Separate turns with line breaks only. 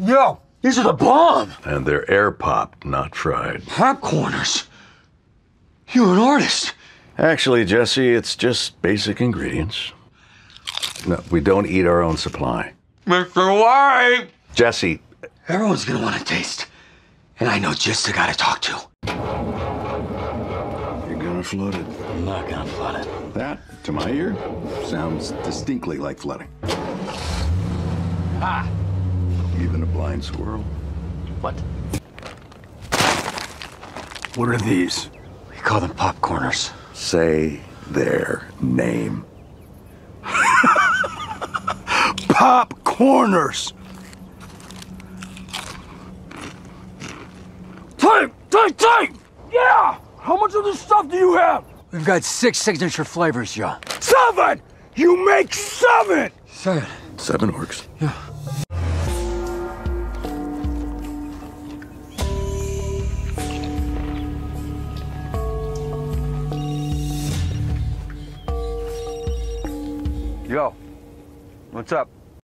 Yo, these are the bomb.
And they're air popped, not fried.
Popcorners. You're an artist.
Actually, Jesse, it's just basic ingredients. No, we don't eat our own supply.
Mr. White.
Jesse,
Everyone's gonna want to taste. And I know just the guy to talk to.
you're gonna flood it.
I'm not gonna flood it.
That, to my ear, sounds distinctly like flooding.
Ah.
Blind squirrel.
What?
What are these?
We call them popcorners.
Say their name.
Popcorners! Take, take, take! Yeah! How much of this stuff do you have?
We've got six signature flavors, Joe.
Seven! You make seven!
Seven.
Seven works.
Yo, what's up?